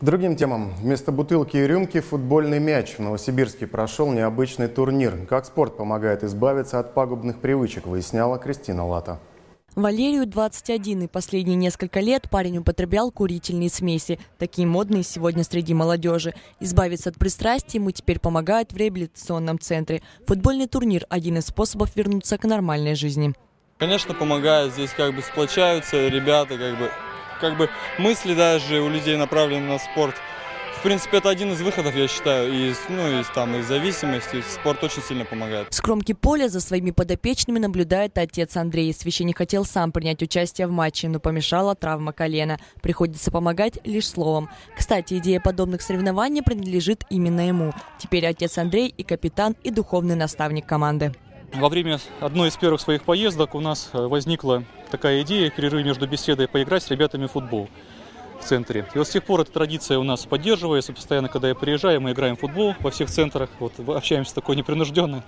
К другим темам. Вместо бутылки и рюмки футбольный мяч. В Новосибирске прошел необычный турнир. Как спорт помогает избавиться от пагубных привычек, выясняла Кристина Лата. Валерию 21, и последние несколько лет парень употреблял курительные смеси, такие модные сегодня среди молодежи. Избавиться от пристрастий ему теперь помогают в реабилитационном центре. Футбольный турнир – один из способов вернуться к нормальной жизни. Конечно, помогает. Здесь как бы сплочаются ребята, как бы, как бы мысли даже у людей направлены на спорт – принципе, это один из выходов, я считаю, из, ну, из, там, из зависимости. Спорт очень сильно помогает. С кромки поля за своими подопечными наблюдает отец Андрей. Священник хотел сам принять участие в матче, но помешала травма колена. Приходится помогать лишь словом. Кстати, идея подобных соревнований принадлежит именно ему. Теперь отец Андрей и капитан, и духовный наставник команды. Во время одной из первых своих поездок у нас э, возникла такая идея в перерыве между беседой поиграть с ребятами в футбол в центре. И вот с тех пор эта традиция у нас поддерживается. Постоянно, когда я приезжаю, мы играем в футбол во всех центрах. Вот общаемся такой непринужденной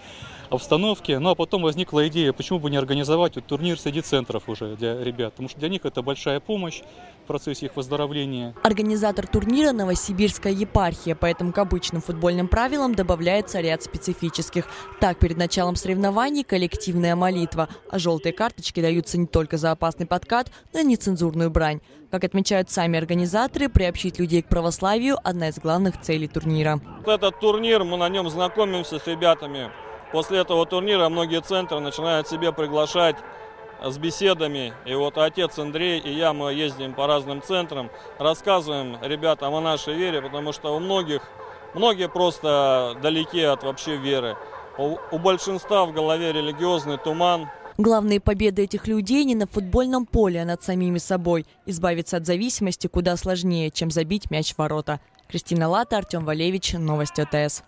обстановке. Ну а потом возникла идея, почему бы не организовать вот, турнир среди центров уже для ребят. Потому что для них это большая помощь в процессе их выздоровления. Организатор турнира – Новосибирская епархия, поэтому к обычным футбольным правилам добавляется ряд специфических. Так, перед началом соревнований коллективная молитва, а желтые карточки даются не только за опасный подкат, но и нецензурную брань. Как отмечают сами организаторы, приобщить людей к православию – одна из главных целей турнира. Этот турнир, мы на нем знакомимся с ребятами. После этого турнира многие центры начинают себе приглашать с беседами. И вот отец Андрей и я, мы ездим по разным центрам, рассказываем ребятам о нашей вере, потому что у многих, многие просто далеки от вообще веры. У, у большинства в голове религиозный туман, Главные победы этих людей не на футбольном поле, а над самими собой. Избавиться от зависимости куда сложнее, чем забить мяч в ворота. Кристина Лата, Артем Валевич, Новости ОТС.